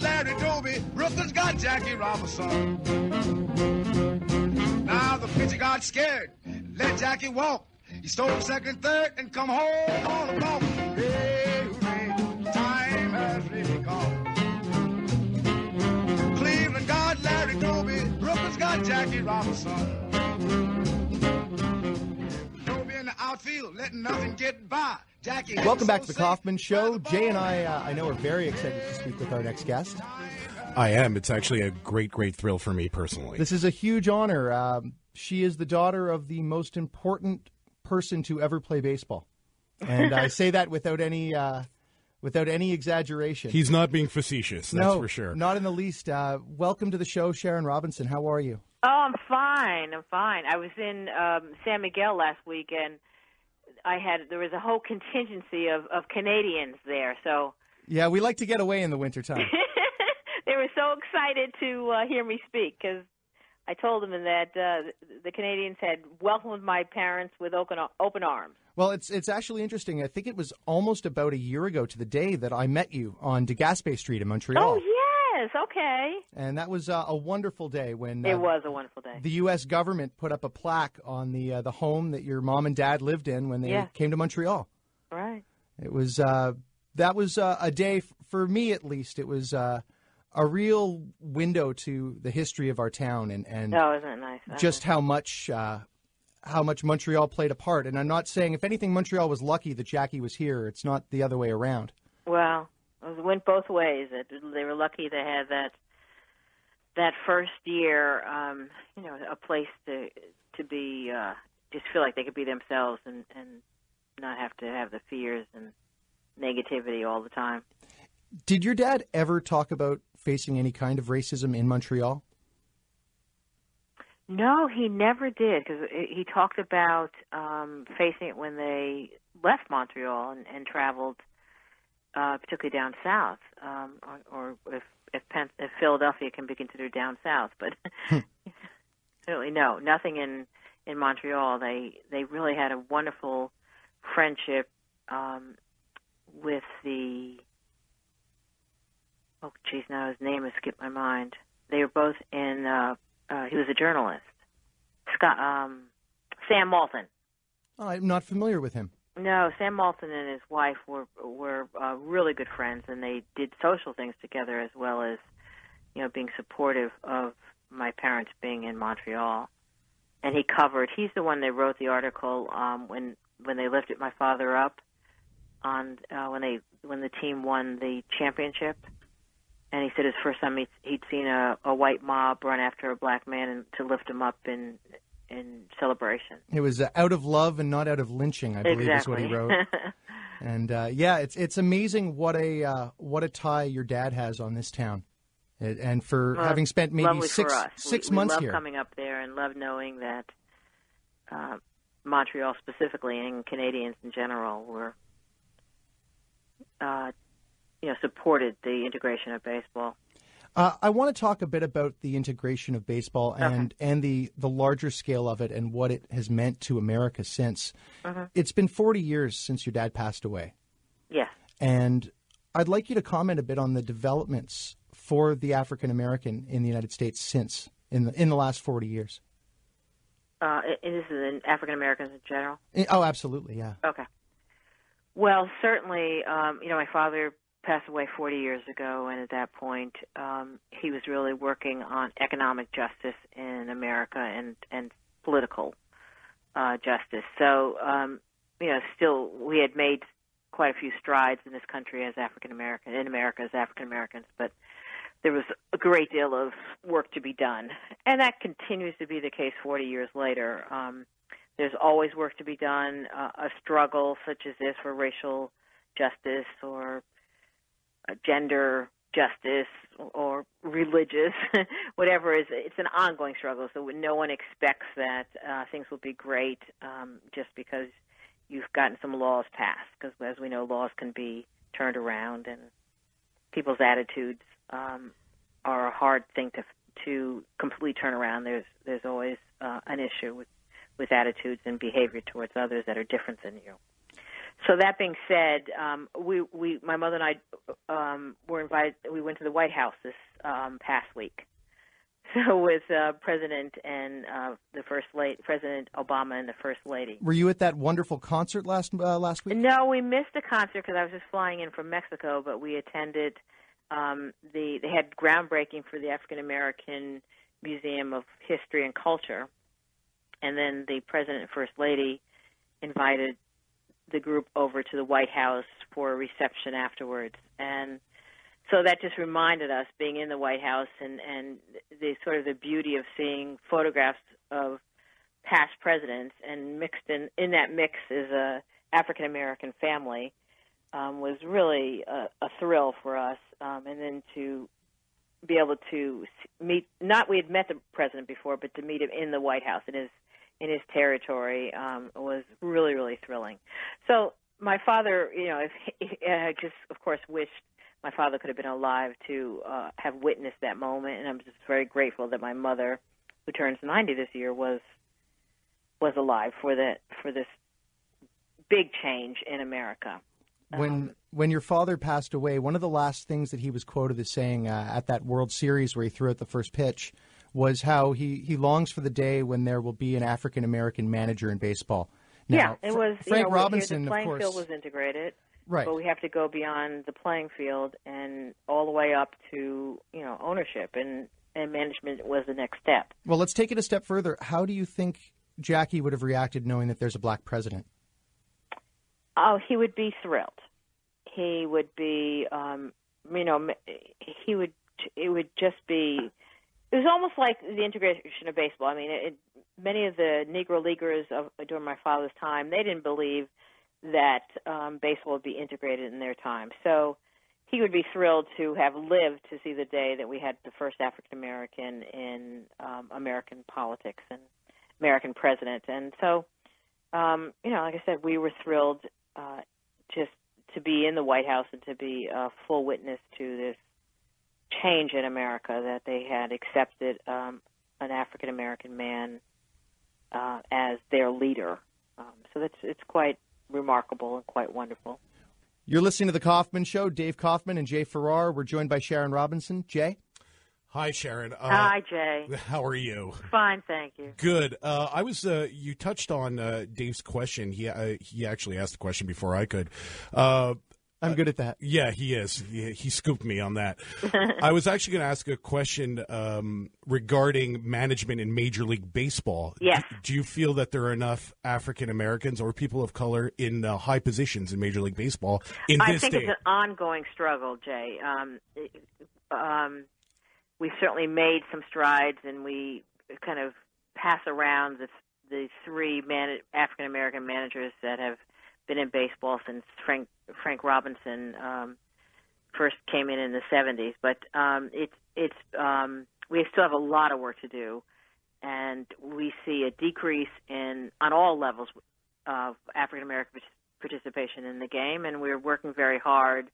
got Larry Doby. Brooklyn's got Jackie Robinson. Now the pitcher got scared. Let Jackie walk. He stole second, third, and come home all alone. Hey, hooray, time has really come. Cleveland got Larry Doby. Brooklyn's got Jackie Robinson. Doby in the outfield, letting nothing get by. Jackie Welcome back to the Kaufman Show. Jay and I, uh, I know, are very excited to speak with our next guest. I am. It's actually a great, great thrill for me personally. This is a huge honor. Um, she is the daughter of the most important person to ever play baseball, and I say that without any uh, without any exaggeration. He's not being facetious, that's no, for sure. Not in the least. Uh, welcome to the show, Sharon Robinson. How are you? Oh, I'm fine. I'm fine. I was in um, San Miguel last week, and I had there was a whole contingency of of Canadians there, so Yeah, we like to get away in the wintertime. they were so excited to uh, hear me speak because I told them that uh, the Canadians had welcomed my parents with open open arms. Well, it's it's actually interesting. I think it was almost about a year ago to the day that I met you on De Gaspé Street in Montreal. Oh yes, okay. And that was uh, a wonderful day when uh, It was a wonderful day. the U.S. government put up a plaque on the uh, the home that your mom and dad lived in when they Yeah. came to Montreal. Right. It was uh, that was uh, a day f- for me at least. It was uh, a real window to the history of our town and and Oh, isn't nice? just how much uh, how much Montreal played a part. And I'm not saying if anything Montreal was lucky that Jackie was here. It's not the other way around. Well, it went both ways. It, they were lucky to have that that first year, um, you know, a place to to be uh, just feel like they could be themselves and and not have to have the fears and negativity all the time. Did your dad ever talk about facing any kind of racism in Montreal? No, he never did because he talked about um, facing it when they left Montreal and, and traveled, uh, particularly down south, um, or, or if if, Penn, if Philadelphia can be considered down south, but certainly no, nothing in in Montreal. They they really had a wonderful friendship um, with the oh geez, now his name has skipped my mind. They were both in. Uh, uh, he was a journalist, Scott um, Sam Maltin. Oh, I'm not familiar with him. No, Sam Maltin and his wife were were uh, really good friends, and they did social things together as well as, you know, being supportive of my parents being in Montreal. And he covered. He's the one that wrote the article um, when when they lifted my father up on uh, when they when the team won the championship. And he said his first time he'd, seen a, a white mob run after a black man and to lift him up in in celebration. It was uh, out of love and not out of lynching, I believe is what he wrote. and uh, yeah, it's it's amazing what a uh, what a tie your dad has on this town, and, and for Well, having spent maybe six six we, months we love here. coming up there and love knowing that uh, Montreal specifically and Canadians in general were, uh, you know, supported the integration of baseball. Uh, I want to talk a bit about the integration of baseball and and the the larger scale of it and what it has meant to America since. Mhm. It's been 40 years since your dad passed away. Yes. And I'd like you to comment a bit on the developments for the African American in the United States since in the in the last 40 years. Uh, it, this is in African Americans in general. Eh, Oh, absolutely, yeah. Okay. Well, certainly, um, you know, my father passed away 40 years ago, and at that point, um, he was really working on economic justice in America and and political uh, justice. So, um, you know, still we had made quite a few strides in this country as African American in America as African Americans, but there was a great deal of work to be done, and that continues to be the case 40 years later. Um, there's always work to be done. Uh, a struggle such as this for racial justice or gender justice or religious, whatever is, it's an ongoing struggle. So no one expects that uh, things will be great um, just because you've gotten some laws passed. Because as we know, laws can be turned around, and people's attitudes um, are a hard thing to to completely turn around. There's there's always uh, an issue with with attitudes and behavior towards others that are different than you. So that being said, um, we we my mother and I um, were invited. We went to the White House this um, past week. So with uh, President and uh, the First Lady, President Obama and the First Lady. Were you at that wonderful concert last uh, last week? No, we missed the concert because I was just flying in from Mexico. But we attended um, the. They had groundbreaking for the African American Museum of History and Culture, and then the President and First Lady invited the group over to the White House for a reception afterwards, and so that just reminded us being in the White House and and the sort of the beauty of seeing photographs of past presidents and mixed in in that mix is a African American family um, was really a, a thrill for us, um, and then to be able to meet not we had met the president before, but to meet him in the White House. In his in his territory um, was really really thrilling. So my father, you know, if, uh, just of course wished my father could have been alive to uh, have witnessed that moment, and I'm just very grateful that my mother, who turns 90 this year, was was alive for that for this big change in America. When um, when your father passed away, one of the last things that he was quoted as saying uh, at that World Series where he threw out the first pitch was how he, he longs for the day when there will be an African American manager in baseball. Now, yeah, it was Frank you know, Robinson. The playing of course, field was integrated. Right. But we have to go beyond the playing field and all the way up to, you know, ownership and, and management was the next step. Well, let's take it a step further. How do you think Jackie would have reacted knowing that there's a black president? Oh, he would be thrilled. He would be, um, you know, he would. It would just be. It was almost like the integration of baseball. I mean, it, many of the Negro leaguers of, during my father's time, they didn't believe that um, baseball would be integrated in their time. So he would be thrilled to have lived to see the day that we had the first African American in um, American politics and American president. And so, um, you know, like I said, we were thrilled uh, just to be in the White House and to be a full witness to this change in America that they had accepted um, an African American man uh, as their leader. Um, so that's it's quite remarkable and quite wonderful. You're listening to The Kaufman Show. Dave Kaufman and Jay Farrar. We're joined by Sharon Robinson. Jay? Hi, Sharon. Uh, Hi, Jay. How are you? Fine, thank you. Good. Uh, I was. Uh, you touched on uh, Dave's question. He uh, he actually asked the question before I could. Uh, I'm good at that. Yeah, he is. He, he scooped me on that. I was actually going to ask a question um, regarding management in Major League Baseball. Yes. Do, do you feel that there are enough African Americans or people of color in uh, high positions in Major League Baseball in I this think day? it's an ongoing struggle, Jay. Um, um, we've certainly made some strides, and we kind of pass around the the three man- African American managers that have been in baseball since Frank Frank Robinson um, first came in in the 70s. But um, it's it's um, we still have a lot of work to do, and we see a decrease in on all levels of African American participation in the game, and we're working very hard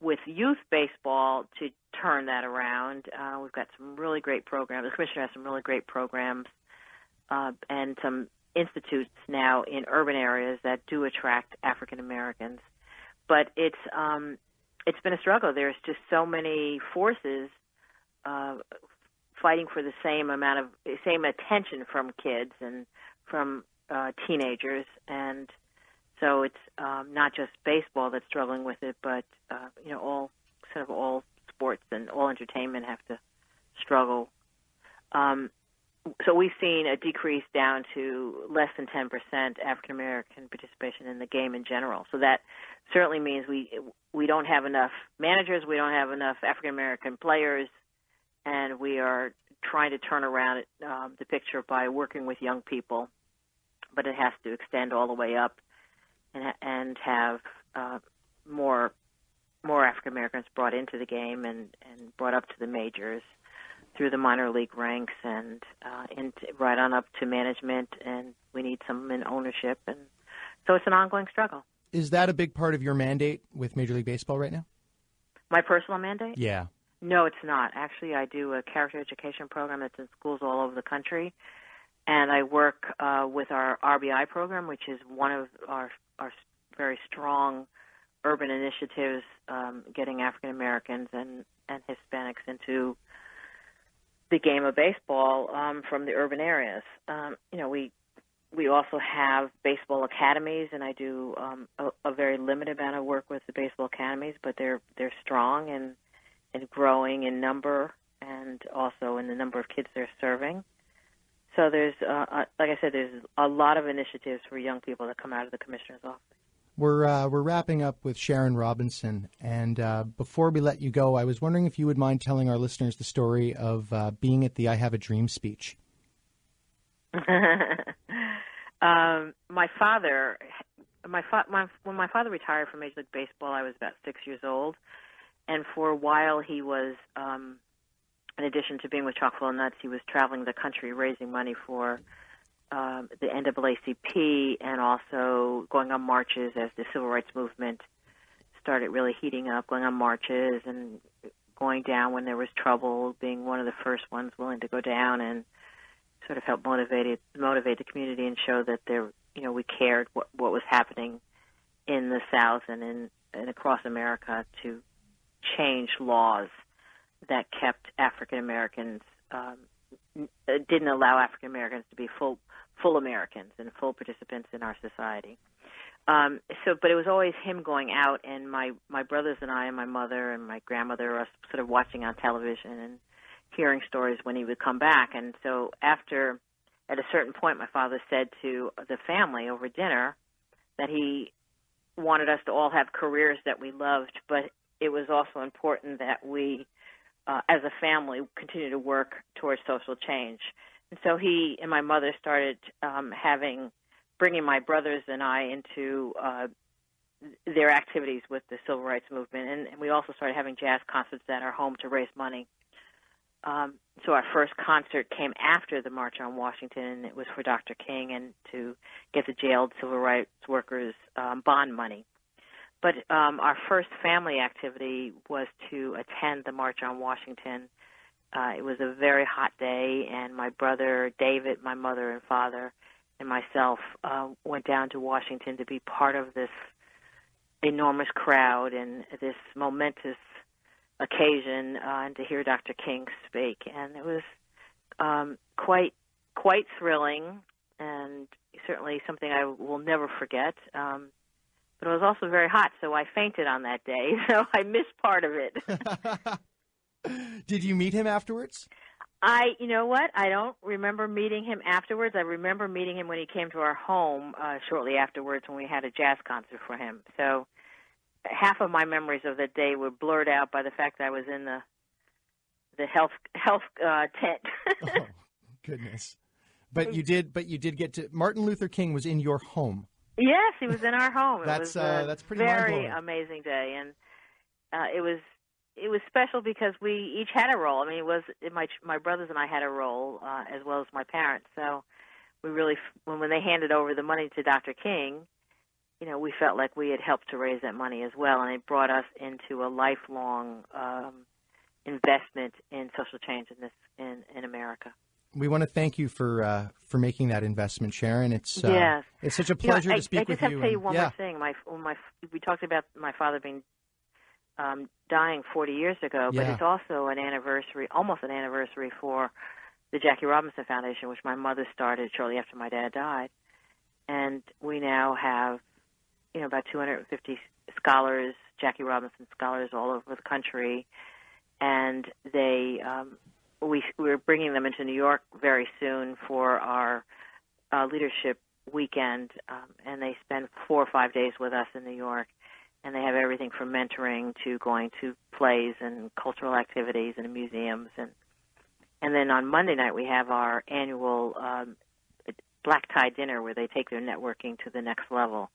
with youth baseball to turn that around. Uh, we've got some really great programs. The commissioner has some really great programs uh, and some institutes now in urban areas that do attract African Americans. But it's um, it's been a struggle. There's just so many forces uh, fighting for the same amount of same attention from kids and from uh, teenagers, and so it's um, not just baseball that's struggling with it, but uh, you know all sort of all sports and all entertainment have to struggle. Um, so we've seen a decrease down to less than 10% African American participation in the game in general. So that certainly means we we don't have enough managers, we don't have enough African American players, and we are trying to turn around um, the picture by working with young people. But it has to extend all the way up and and have uh, more more African Americans brought into the game and and brought up to the majors through the minor league ranks and uh, right on up to management, and we need some in ownership, and so it's an ongoing struggle. Is that a big part of your mandate with Major League Baseball right now? My personal mandate? Yeah. No, it's not. Actually, I do a character education program that's in schools all over the country, and I work uh, with our RBI program, which is one of our our very strong urban initiatives um, getting African Americans and and Hispanics into the game of baseball um, from the urban areas. Um, you know, we we also have baseball academies, and I do um, a, a very limited amount of work with the baseball academies, but they're they're strong and and growing in number, and also in the number of kids they're serving. So there's, uh, uh, like I said, there's a lot of initiatives for young people that come out of the commissioner's office. We're uh, we're wrapping up with Sharon Robinson, and uh, before we let you go, I was wondering if you would mind telling our listeners the story of uh, being at the "I Have a Dream" speech. um, my father, my, fa- my when my father retired from Major League Baseball, I was about six years old, and for a while he was, um, in addition to being with Chock Full o'Nuts, he was traveling the country raising money for um, the NAACP and also going on marches as the civil rights movement started really heating up, going on marches and going down when there was trouble, being one of the first ones willing to go down and sort of help motivate motivate the community and show that there, you know, we cared what what was happening in the South and in and across America to change laws that kept African Americans um, didn't allow African Americans to be full full Americans and full participants in our society. Um, so, but it was always him going out, and my my brothers and I, and my mother and my grandmother, us sort of watching on television and hearing stories when he would come back. And so, after at a certain point, my father said to the family over dinner that he wanted us to all have careers that we loved, but it was also important that we, uh, as a family, continue to work towards social change. And so he and my mother started um, having, bringing my brothers and I into uh, their activities with the civil rights movement, and, and we also started having jazz concerts at our home to raise money. Um, so our first concert came after the March on Washington, and it was for Dr. King and to get the jailed civil rights workers um, bond money. But um, our first family activity was to attend the March on Washington uh, it was a very hot day, and my brother David, my mother and father, and myself uh, went down to Washington to be part of this enormous crowd and this momentous occasion, uh, and to hear Dr. King speak. And it was um, quite quite thrilling, and certainly something I will never forget. Um, but it was also very hot, so I fainted on that day, so I missed part of it. Did you meet him afterwards? I, you know what? I don't remember meeting him afterwards. I remember meeting him when he came to our home uh, shortly afterwards when we had a jazz concert for him. So half of my memories of that day were blurred out by the fact that I was in the the health health uh, tent. oh, goodness! But you did. But you did get to. Martin Luther King was in your home. Yes, he was in our home. that's uh, that's pretty very amazing day, and uh, it was it was special because we each had a role. I mean, it was it, my my brothers and I had a role uh, as well as my parents. So we really, when when they handed over the money to Dr. King, you know, we felt like we had helped to raise that money as well, and it brought us into a lifelong um, investment in social change in this in in America. We want to thank you for uh, for making that investment, Sharon. It's uh, yes. it's such a pleasure you know, to speak I, I with you. I just have to tell you one yeah. more thing. My my we talked about my father being um, dying 40 years ago, but Yeah. it's also an anniversary, almost an anniversary for the Jackie Robinson Foundation, which my mother started shortly after my dad died. And we now have, you know, about 250 scholars, Jackie Robinson scholars all over the country, and they, um, we we're bringing them into New York very soon for our uh, leadership weekend, um, and they spend four or five days with us in New York and they have everything from mentoring to going to plays and cultural activities and museums and and then on Monday night we have our annual um, black tie dinner where they take their networking to the next level.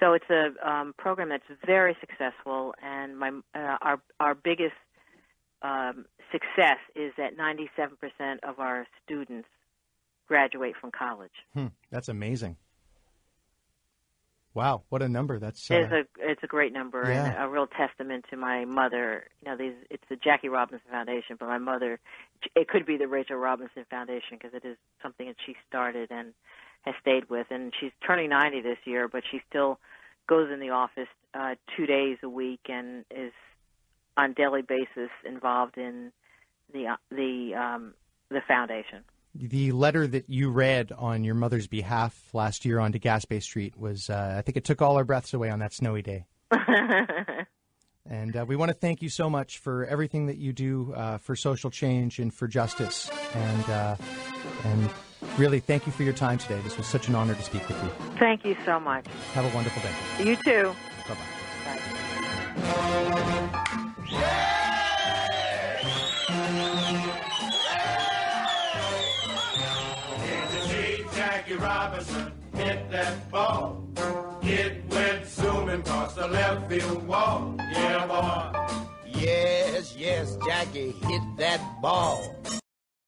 So it's a um, program that's very successful, and my uh, our our biggest um, success is that 97% of our students graduate from college. Hmm, that's amazing. Wow, what a number! That's uh, It's a it's a great number Yeah. and a real testament to my mother. You know, these it's the Jackie Robinson Foundation, but my mother, it could be the Rachel Robinson Foundation because it is something that she started and has stayed with. And she's turning 90 this year, but she still goes in the office uh, two days a week and is on daily basis involved in the uh, the um, the foundation. The letter that you read on your mother's behalf last year on to Gaspé Street was, uh, I think, it took all our breaths away on that snowy day. and uh, we want to thank you so much for everything that you do uh, for social change and for justice. And uh, and really, thank you for your time today. This was such an honor to speak with you. Thank you so much. Have a wonderful day. You too. Bye bye. Robinson hit that ball. It went zooming across the left field wall. Yeah, boy. Yes, yes, Jackie hit that ball.